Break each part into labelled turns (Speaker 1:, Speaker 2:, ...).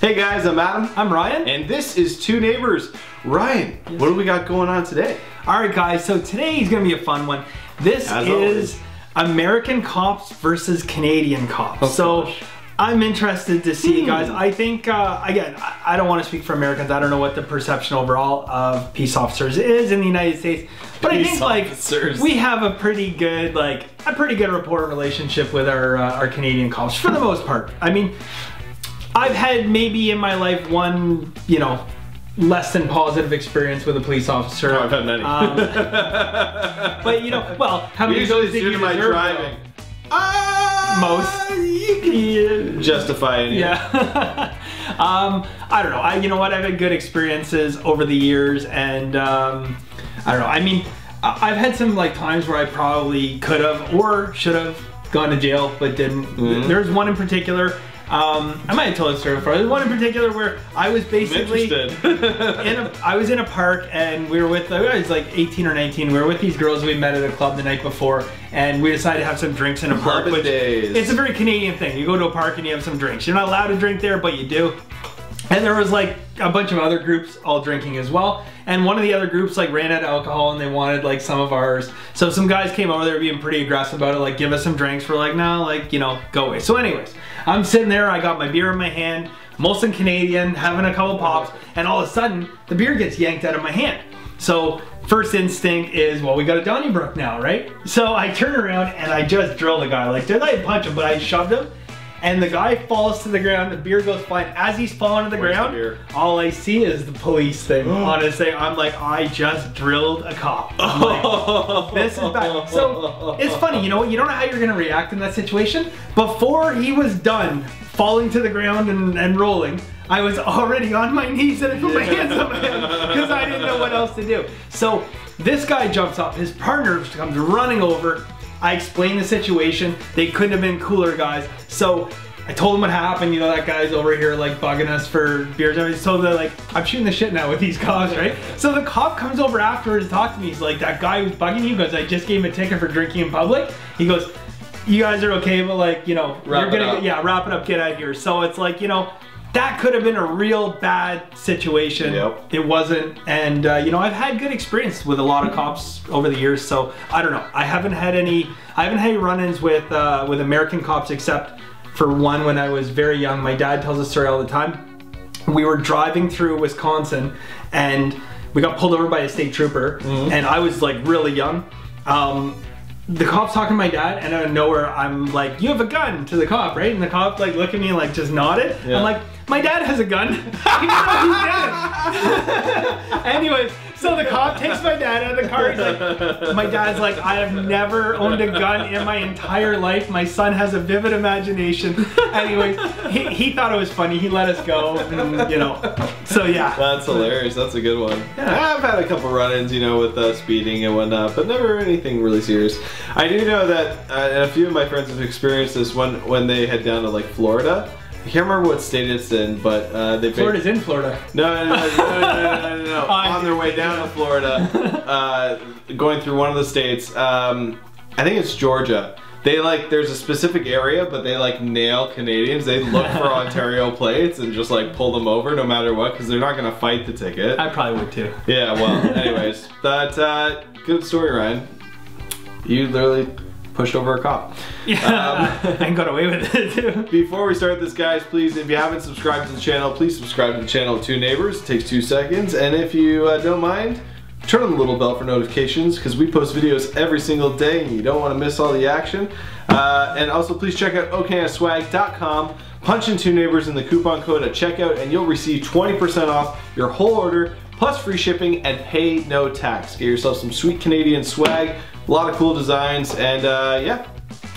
Speaker 1: Hey guys, I'm Adam.
Speaker 2: I'm Ryan.
Speaker 1: And this is Two Neighbors. Ryan, yes. what do we got going on today?
Speaker 2: All right, guys, so today is gonna be a fun one. This As is always. American cops versus Canadian cops. Oh, so gosh. I'm interested to see, hmm. guys. I think, uh, again, I don't want to speak for Americans. I don't know what the perception overall of peace officers is in the United States. But peace I think, officers. like, we have a pretty good, like, a pretty good rapport relationship with our, uh, our Canadian cops for the most part. I mean, I've had maybe in my life one, you know, less than positive experience with a police officer.
Speaker 1: Oh, I've had many. Um,
Speaker 2: but you know, well, how many
Speaker 1: Usually did you my driving?
Speaker 2: Uh, Most.
Speaker 1: You can justify it.
Speaker 2: Yeah. um, I don't know. I, you know what? I've had good experiences over the years, and um, I don't know. I mean, I've had some like times where I probably could have or should have gone to jail, but didn't. Mm -hmm. There's one in particular um, I might have told this story before. There's one in particular where I was basically in a, I was in a park and we were with I was like 18 or 19. We were with these girls we met at a club the night before, and we decided to have some drinks in a park.
Speaker 1: Which, days.
Speaker 2: It's a very Canadian thing. You go to a park and you have some drinks. You're not allowed to drink there, but you do. And there was like a bunch of other groups all drinking as well. And one of the other groups like ran out of alcohol and they wanted like some of ours. So some guys came over there being pretty aggressive about it, like give us some drinks. We're like, no, like, you know, go away. So anyways, I'm sitting there, I got my beer in my hand, Molson Canadian, having a couple pops, and all of a sudden the beer gets yanked out of my hand. So first instinct is, well, we got a Donnybrook now, right? So I turn around and I just drill the guy. Like, did I punch him? But I shoved him and the guy falls to the ground, the beer goes flying. As he's falling to the Where's ground, the all I see is the police thing thing. I'm like, I just drilled a cop. Like, this is bad. So it's funny, you know what? You don't know how you're gonna react in that situation. Before he was done falling to the ground and, and rolling, I was already on my knees and I put my hands up because I didn't know what else to do. So this guy jumps up, his partner comes running over, I explained the situation. They couldn't have been cooler guys. So I told them what happened. You know, that guy's over here like bugging us for beers. I told them like, I'm shooting the shit now with these cops, right? So the cop comes over afterwards to talk to me. He's like, that guy who's bugging you goes, I just gave him a ticket for drinking in public. He goes, you guys are okay, but like, you know,
Speaker 1: wrap
Speaker 2: you're gonna,
Speaker 1: yeah,
Speaker 2: wrap it up, get out of here. So it's like, you know, that could have been a real bad situation.
Speaker 1: Yep.
Speaker 2: It wasn't. And, uh, you know, I've had good experience with a lot of cops over the years. So I don't know. I haven't had any, I haven't had any run-ins with, uh, with American cops except for one when I was very young. My dad tells a story all the time. We were driving through Wisconsin and we got pulled over by a state trooper mm -hmm. and I was like really young. Um, the cop's talking to my dad, and out of nowhere, I'm like, "You have a gun!" to the cop, right? And the cop like look at me and like just nodded. Yeah. I'm like, "My dad has a gun." Anyways, so the cop takes my dad out of the car. He's like, my dad's like, I have never owned a gun in my entire life. My son has a vivid imagination. Anyways, he, he thought it was funny. He let us go, and, you know. So yeah.
Speaker 1: That's hilarious. That's a good one. Yeah. I've had a couple run-ins, you know, with uh, speeding and whatnot, but never anything really serious. I do know that, uh, a few of my friends have experienced this when when they head down to like Florida. I can't remember what state it's in, but uh, they.
Speaker 2: Florida's in Florida.
Speaker 1: No, no, no, no, no, no, no, no. On their way down to Florida, uh, going through one of the states. Um, I think it's Georgia. They like there's a specific area, but they like nail Canadians. They look for Ontario plates and just like pull them over no matter what, because they're not gonna fight the ticket.
Speaker 2: I probably would too.
Speaker 1: Yeah. Well, anyways, that uh, good story, Ryan. You literally pushed over a cop.
Speaker 2: Yeah, um, and got away with it too.
Speaker 1: Before we start this, guys, please, if you haven't subscribed to the channel, please subscribe to the channel Two Neighbors. It takes two seconds. And if you uh, don't mind, turn on the little bell for notifications because we post videos every single day and you don't want to miss all the action. Uh, and also please check out OhCanadaSwag.com. Punch in Two Neighbors in the coupon code at checkout and you'll receive 20% off your whole order plus free shipping and pay no tax. Get yourself some sweet Canadian swag a lot of cool designs, and uh, yeah,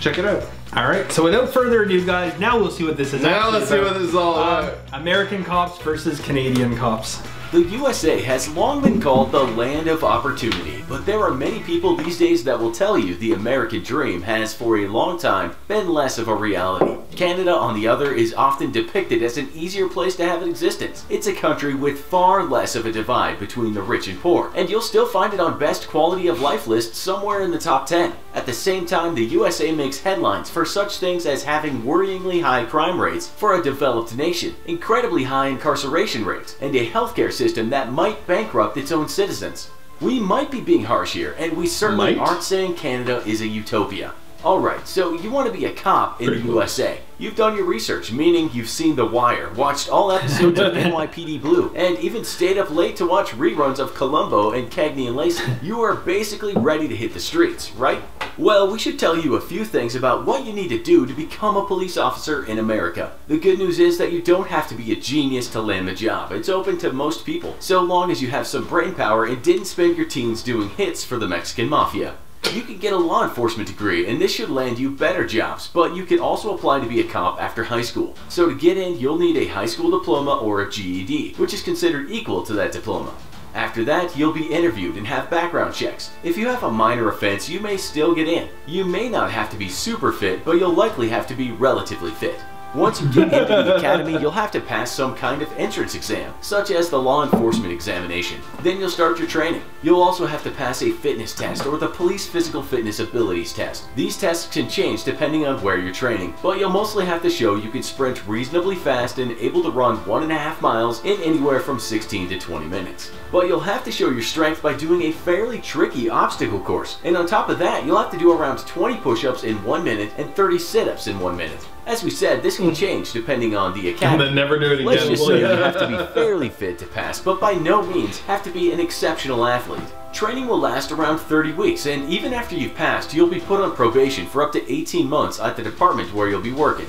Speaker 1: check it out.
Speaker 2: All right, so without further ado, guys, now we'll see what this is
Speaker 1: Now let's
Speaker 2: about.
Speaker 1: see what this is all about.
Speaker 2: Um, American cops versus Canadian cops.
Speaker 3: The USA has long been called the land of opportunity, but there are many people these days that will tell you the American dream has for a long time been less of a reality. Canada, on the other, is often depicted as an easier place to have an existence. It's a country with far less of a divide between the rich and poor, and you'll still find it on best quality of life lists somewhere in the top 10. At the same time, the USA makes headlines for such things as having worryingly high crime rates for a developed nation, incredibly high incarceration rates, and a healthcare system that might bankrupt its own citizens. We might be being harsh here, and we certainly
Speaker 1: Might?
Speaker 3: aren't saying Canada is a utopia. Alright, so you want to be a cop in
Speaker 1: Pretty
Speaker 3: the
Speaker 1: close.
Speaker 3: USA. You've done your research, meaning you've seen The Wire, watched all episodes of NYPD Blue, and even stayed up late to watch reruns of Columbo and Cagney and Lacey. You are basically ready to hit the streets, right? Well, we should tell you a few things about what you need to do to become a police officer in America. The good news is that you don't have to be a genius to land the job. It's open to most people, so long as you have some brain power and didn't spend your teens doing hits for the Mexican Mafia. You can get a law enforcement degree, and this should land you better jobs, but you can also apply to be a cop after high school. So to get in, you'll need a high school diploma or a GED, which is considered equal to that diploma. After that, you'll be interviewed and have background checks. If you have a minor offense, you may still get in. You may not have to be super fit, but you'll likely have to be relatively fit. Once you get into the academy, you'll have to pass some kind of entrance exam, such as the law enforcement examination. Then you'll start your training. You'll also have to pass a fitness test or the police physical fitness abilities test. These tests can change depending on where you're training, but you'll mostly have to show you can sprint reasonably fast and able to run one and a half miles in anywhere from 16 to 20 minutes. But you'll have to show your strength by doing a fairly tricky obstacle course. And on top of that, you'll have to do around 20 push-ups in one minute and 30 sit-ups in one minute. As we said, this can change depending on the account.
Speaker 1: And
Speaker 3: academy.
Speaker 1: then never do it again.
Speaker 3: Let's just say you have to be fairly fit to pass, but by no means have to be an exceptional athlete. Training will last around 30 weeks, and even after you've passed, you'll be put on probation for up to 18 months at the department where you'll be working.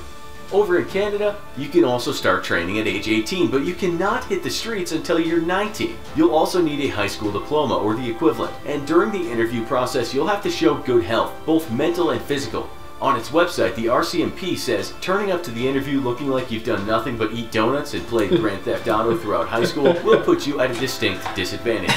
Speaker 3: Over in Canada, you can also start training at age 18, but you cannot hit the streets until you're 19. You'll also need a high school diploma or the equivalent, and during the interview process, you'll have to show good health, both mental and physical. On its website, the RCMP says turning up to the interview looking like you've done nothing but eat donuts and played Grand Theft Auto throughout high school will put you at a distinct disadvantage.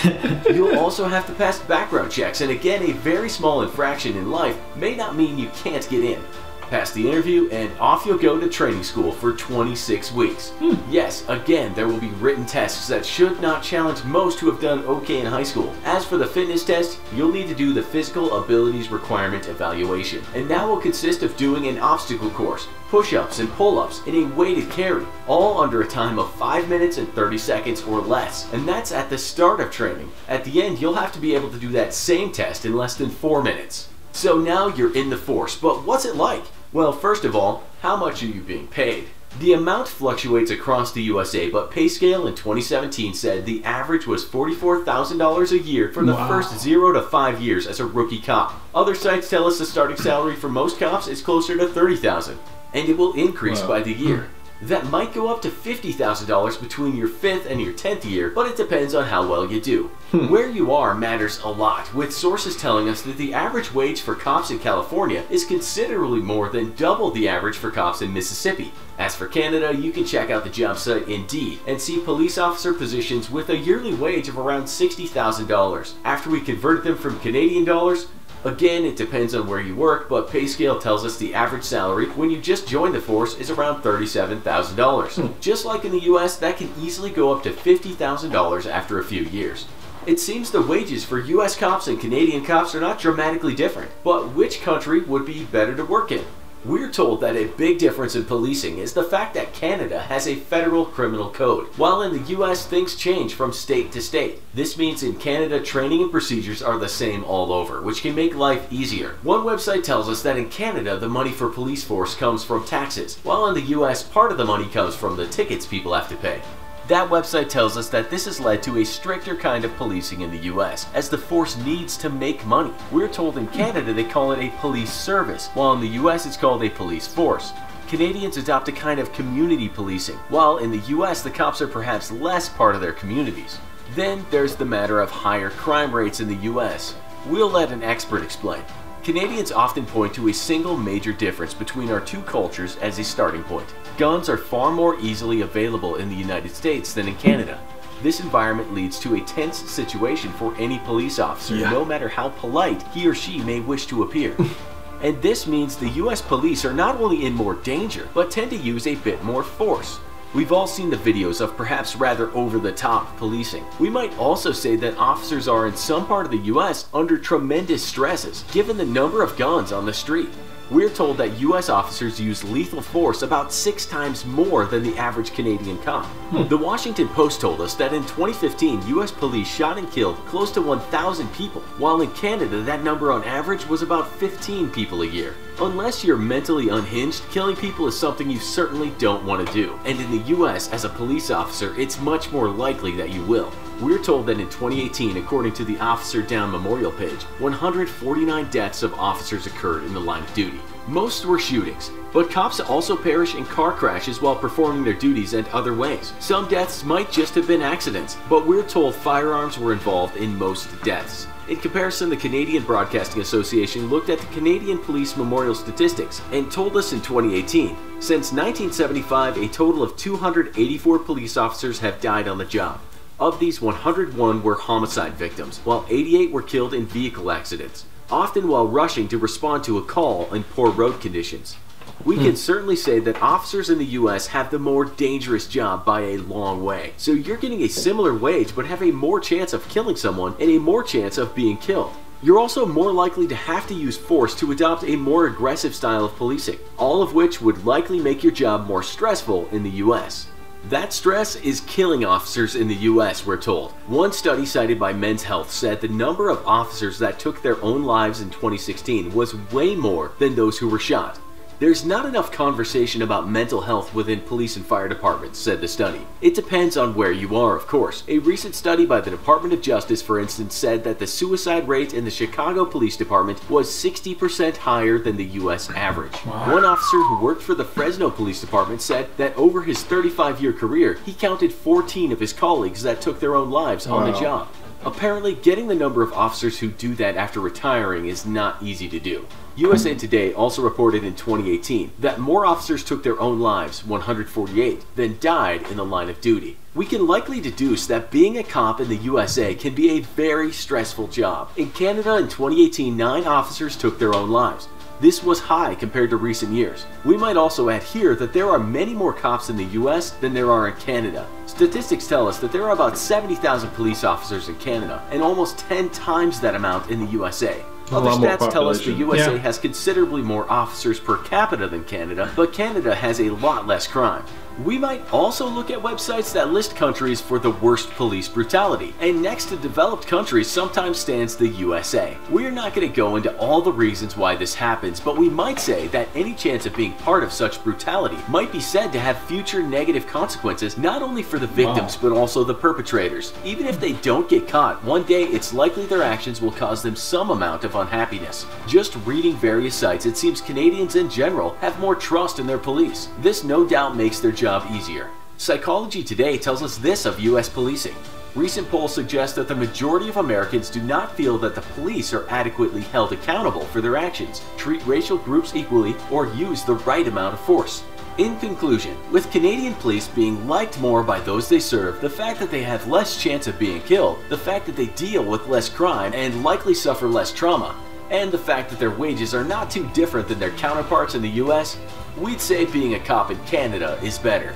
Speaker 3: You'll also have to pass background checks, and again, a very small infraction in life may not mean you can't get in. Pass the interview, and off you'll go to training school for 26 weeks. Hmm. Yes, again, there will be written tests that should not challenge most who have done okay in high school. As for the fitness test, you'll need to do the Physical Abilities Requirement Evaluation, and that will consist of doing an obstacle course, push-ups and pull-ups, and a weighted carry, all under a time of 5 minutes and 30 seconds or less. And that's at the start of training. At the end, you'll have to be able to do that same test in less than 4 minutes. So now you're in the force, but what's it like? Well, first of all, how much are you being paid? The amount fluctuates across the USA, but PayScale in 2017 said the average was $44,000 a year for the
Speaker 2: Wow.
Speaker 3: first 0 to 5 years as a rookie cop. Other sites tell us the starting salary for most cops is closer to 30,000, and it will increase
Speaker 1: Wow.
Speaker 3: by the year. That might go up to $50,000 between your 5th and your 10th year, but it depends on how well you do. Hmm. Where you are matters a lot, with sources telling us that the average wage for cops in California is considerably more than double the average for cops in Mississippi. As for Canada, you can check out the job site Indeed and see police officer positions with a yearly wage of around $60,000. After we converted them from Canadian dollars, Again, it depends on where you work, but PayScale tells us the average salary when you just join the force is around $37,000. Hmm. Just like in the US, that can easily go up to $50,000 after a few years. It seems the wages for US cops and Canadian cops are not dramatically different, but which country would be better to work in? We're told that a big difference in policing is the fact that Canada has a federal criminal code, while in the US things change from state to state. This means in Canada training and procedures are the same all over, which can make life easier. One website tells us that in Canada the money for police force comes from taxes, while in the US part of the money comes from the tickets people have to pay. That website tells us that this has led to a stricter kind of policing in the US, as the force needs to make money. We're told in Canada they call it a police service, while in the US it's called a police force. Canadians adopt a kind of community policing, while in the US the cops are perhaps less part of their communities. Then there's the matter of higher crime rates in the US. We'll let an expert explain. Canadians often point to a single major difference between our two cultures as a starting point. Guns are far more easily available in the United States than in Canada. This environment leads to a tense situation for any police officer,
Speaker 2: Yeah.
Speaker 3: no matter how polite he or she may wish to appear. and this means the US police are not only in more danger, but tend to use a bit more force. We've all seen the videos of perhaps rather over the top policing. We might also say that officers are in some part of the US under tremendous stresses, given the number of guns on the street. We're told that US officers use lethal force about six times more than the average Canadian cop. Hmm. The Washington Post told us that in 2015, US police shot and killed close to 1,000 people, while in Canada that number on average was about 15 people a year. Unless you're mentally unhinged, killing people is something you certainly don't want to do. And in the US, as a police officer, it's much more likely that you will. We're told that in 2018, according to the Officer Down Memorial page, 149 deaths of officers occurred in the line of duty. Most were shootings, but cops also perish in car crashes while performing their duties and other ways. Some deaths might just have been accidents, but we're told firearms were involved in most deaths. In comparison, the Canadian Broadcasting Association looked at the Canadian Police Memorial statistics and told us in 2018, since 1975, a total of 284 police officers have died on the job. Of these, 101 were homicide victims, while 88 were killed in vehicle accidents, often while rushing to respond to a call in poor road conditions. We can hmm. certainly say that officers in the US have the more dangerous job by a long way. So you're getting a similar wage but have a more chance of killing someone and a more chance of being killed. You're also more likely to have to use force to adopt a more aggressive style of policing, all of which would likely make your job more stressful in the US. That stress is killing officers in the US, we're told. One study cited by Men's Health said the number of officers that took their own lives in 2016 was way more than those who were shot. There's not enough conversation about mental health within police and fire departments, said the study. It depends on where you are, of course. A recent study by the Department of Justice, for instance, said that the suicide rate in the Chicago Police Department was 60% higher than the US average. One officer who worked for the Fresno Police Department said that over his 35 year career, he counted 14 of his colleagues that took their own lives on the job. Apparently, getting the number of officers who do that after retiring is not easy to do. USA Today also reported in 2018 that more officers took their own lives, 148, than died in the line of duty. We can likely deduce that being a cop in the USA can be a very stressful job. In Canada in 2018, nine officers took their own lives. This was high compared to recent years. We might also add here that there are many more cops in the US than there are in Canada. Statistics tell us that there are about 70,000 police officers in Canada and almost 10 times that amount in the USA. Other stats tell us the. USA
Speaker 2: Yeah.
Speaker 3: has considerably more officers per capita than Canada, but Canada has a lot less crime. We might also look at websites that list countries for the worst police brutality, and next to developed countries sometimes stands the USA. We're not going to go into all the reasons why this happens, but we might say that any chance of being part of such brutality might be said to have future negative consequences not only for the victims but also the perpetrators. Even if they don't get caught, one day it's likely their actions will cause them some amount of unhappiness. Just reading various sites, it seems Canadians in general have more trust in their police. This no doubt makes their job easier. Psychology Today tells us this of US policing. Recent polls suggest that the majority of Americans do not feel that the police are adequately held accountable for their actions, treat racial groups equally, or use the right amount of force. In conclusion, with Canadian police being liked more by those they serve, the fact that they have less chance of being killed, the fact that they deal with less crime and likely suffer less trauma, and the fact that their wages are not too different than their counterparts in the US, we'd say being a cop in Canada is better.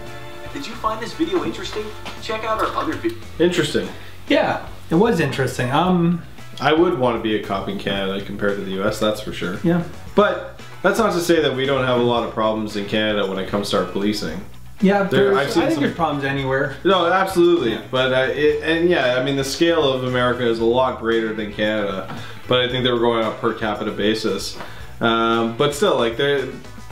Speaker 3: Did you find this video interesting? Check out our other videos.
Speaker 1: Interesting.
Speaker 2: Yeah, it was interesting. Um,
Speaker 1: I would want to be a cop in Canada compared to the US, that's for sure.
Speaker 2: yeah,
Speaker 1: But that's not to say that we don't have a lot of problems in Canada when it comes to our policing.
Speaker 2: yeah.
Speaker 1: There-
Speaker 2: there's-
Speaker 1: I've seen
Speaker 2: I think
Speaker 1: some-
Speaker 2: there's problems anywhere.
Speaker 1: No, absolutely. But uh, it, and yeah, I mean the scale of America is a lot greater than Canada. But I think they were going on a per capita basis. Um, but still, like they're,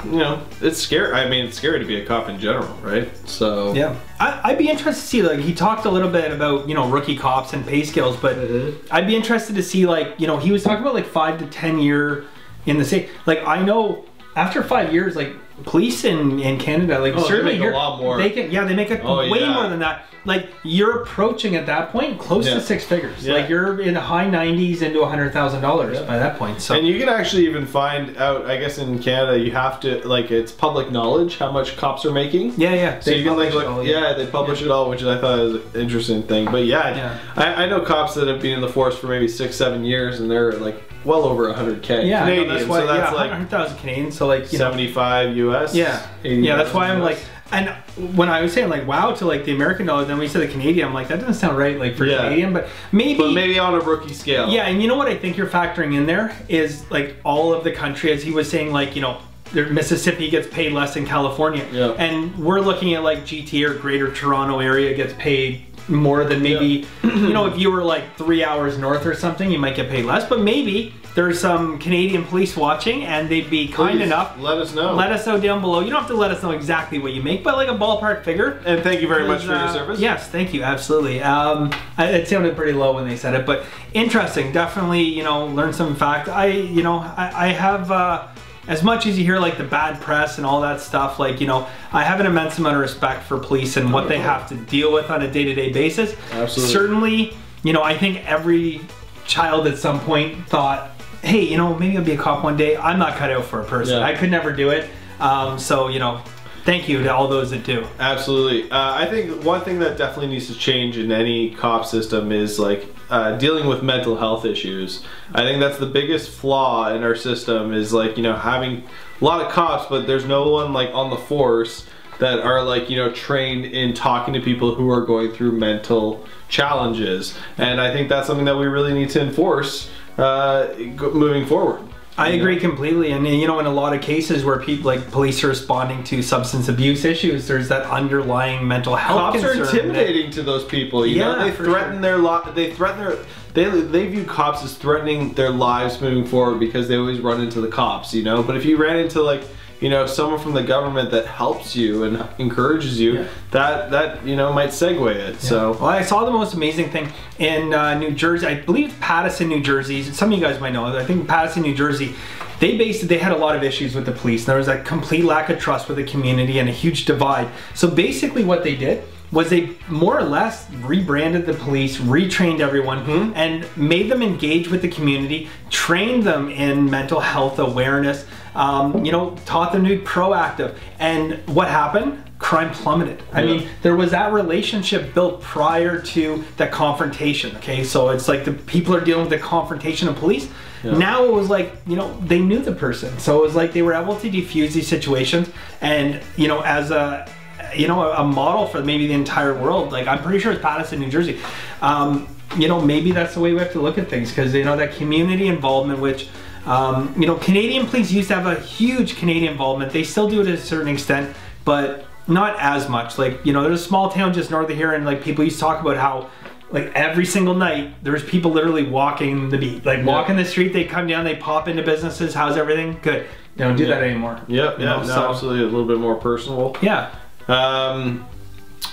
Speaker 1: you know, it's scary. I mean, it's scary to be a cop in general, right? So
Speaker 2: Yeah, I, I'd be interested to see like he talked a little bit about you know rookie cops and pay scales, but mm-hmm. I'd be interested to see like you know he was talking about like five to ten year in the state. Like I know after five years, like police in, in Canada, like
Speaker 1: Oh, they
Speaker 2: certainly
Speaker 1: make a lot more.
Speaker 2: They can, yeah, they make a
Speaker 1: Oh,
Speaker 2: way
Speaker 1: yeah.
Speaker 2: more than that. Like you're approaching at that point close
Speaker 1: Yeah.
Speaker 2: to six figures.
Speaker 1: Yeah.
Speaker 2: Like you're in the high nineties into a hundred thousand dollars by that point. So
Speaker 1: And you can actually even find out, I guess in Canada, you have to, like, it's public knowledge how much cops are making.
Speaker 2: yeah, yeah.
Speaker 1: So
Speaker 2: they
Speaker 1: you can like
Speaker 2: all,
Speaker 1: yeah. they publish it all, which I thought was an interesting thing. But yeah,
Speaker 2: Yeah.
Speaker 1: I, I know cops that have been in the force for maybe six, seven years, and they're like well over hundred k
Speaker 2: Yeah, no, that's why.
Speaker 1: so that's
Speaker 2: yeah,
Speaker 1: like
Speaker 2: hundred thousand Canadian. So like you know,
Speaker 1: seventy five US.
Speaker 2: Yeah, yeah. That's why I'm
Speaker 1: US.
Speaker 2: like, and when I was saying like, wow, to like the American dollar, then we said the Canadian. I'm like, that doesn't sound right, like for
Speaker 1: Yeah.
Speaker 2: Canadian, but maybe.
Speaker 1: but maybe on a rookie scale.
Speaker 2: yeah, and you know what I think you're factoring in there is like all of the country, as he was saying, like you know. Mississippi gets paid less than California,
Speaker 1: Yeah.
Speaker 2: and we're looking at like GTA or Greater Toronto area gets paid more than maybe you know if you were like three hours north or something, you might get paid less. But maybe there's some Canadian police watching, and they'd be kind
Speaker 1: Please,
Speaker 2: enough
Speaker 1: Let us know.
Speaker 2: let us know down below. You don't have to let us know exactly what you make, but like a ballpark figure.
Speaker 1: and thank you very much for
Speaker 2: Uh,
Speaker 1: your service.
Speaker 2: Yes, thank you. Absolutely. Um, it sounded pretty low when they said it, but interesting. Definitely, you know, learn some fact. I, you know, I, I have. Uh, as much as you hear like the bad press and all that stuff, like you know, I have an immense amount of respect for police and what they have to deal with on a day-to-day basis.
Speaker 1: Absolutely.
Speaker 2: Certainly, you know, I think every child at some point thought, "Hey, you know, maybe I'll be a cop one day." I'm not cut out for a person.
Speaker 1: Yeah.
Speaker 2: I could never do it. Um, so you know, thank you to all those that do.
Speaker 1: Absolutely. Uh, I think one thing that definitely needs to change in any cop system is like uh, dealing with mental health issues. I think that's the biggest flaw in our system is like, you know, having a lot of cops, but there's no one like on the force that are like, you know, trained in talking to people who are going through mental challenges. And I think that's something that we really need to enforce uh, moving forward.
Speaker 2: I
Speaker 1: know?
Speaker 2: agree completely, and you know, in a lot of cases where people like police are responding to substance abuse issues, there's that underlying mental health
Speaker 1: cops are
Speaker 2: concern that-
Speaker 1: intimidating to those people. You know,
Speaker 2: Yeah,
Speaker 1: they threaten
Speaker 2: sure.
Speaker 1: their lot. They threaten their. They they view cops as threatening their lives moving forward because they always run into the cops. You know, but if you ran into like you know someone from the government that helps you and encourages you,
Speaker 2: Yeah.
Speaker 1: that that you know might segue it. So
Speaker 2: Well, I saw the most amazing thing in uh, New Jersey. I believe Paterson, New Jersey. Some of you guys might know. I think Paterson, New Jersey. They basically they had a lot of issues with the police. There was a complete lack of trust with the community and a huge divide. So basically, what they did was they more or less rebranded the police, retrained everyone, and made them engage with the community, trained them in mental health awareness. Um, you know, taught them to be proactive. And what happened? Crime plummeted. I
Speaker 1: Yeah.
Speaker 2: mean, there was that relationship built prior to that confrontation. Okay, so it's like the people are dealing with the confrontation of police.
Speaker 1: Yeah.
Speaker 2: Now it was like you know they knew the person, so it was like they were able to defuse these situations, and you know as a you know a, model for maybe the entire world. Like I'm pretty sure it's Paterson, New Jersey. Um, you know maybe that's the way we have to look at things because you know that community involvement, which. Um, you know, Canadian police used to have a huge Canadian involvement. They still do it to a certain extent, but not as much. Like, you know, there's a small town just north of here, and like people used to talk about how, like, every single night there was people literally walking the beat, like walking the street. They come down, they pop into businesses. How's everything? Good. They don't do
Speaker 1: Yeah.
Speaker 2: that anymore.
Speaker 1: yep,
Speaker 2: You
Speaker 1: yeah,
Speaker 2: know,
Speaker 1: no,
Speaker 2: so-
Speaker 1: absolutely a little bit more personal.
Speaker 2: Yeah.
Speaker 1: Um,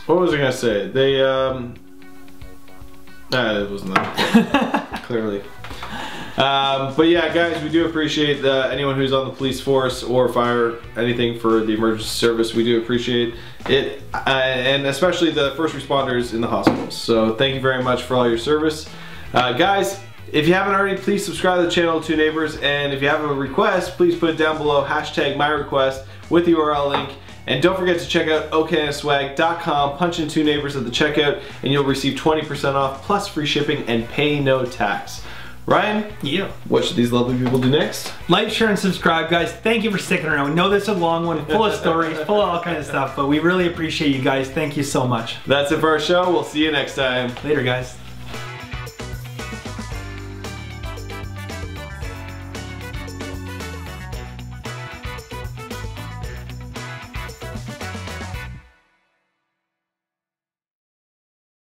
Speaker 1: what was I gonna say? They um, nah, it wasn't that clearly. Um, but yeah, guys, we do appreciate anyone who's on the police force or fire anything for the emergency service. We do appreciate it, uh, and especially the first responders in the hospitals. So thank you very much for all your service, uh, guys. If you haven't already, please subscribe to the channel, Two Neighbors, and if you have a request, please put it down below. Hashtag my request with the URL link. And don't forget to check out OhCanadaSwag.com, punch in two neighbors at the checkout, and you'll receive 20% off plus free shipping and pay no tax. Ryan,
Speaker 2: Yeah.
Speaker 1: what should these lovely people do next?
Speaker 2: Like, share, and subscribe, guys. Thank you for sticking around. We know this is a long one, full of stories, full of all kinds of stuff, but we really appreciate you guys. Thank you so much.
Speaker 1: That's it for our show. We'll see you next time.
Speaker 2: Later, guys.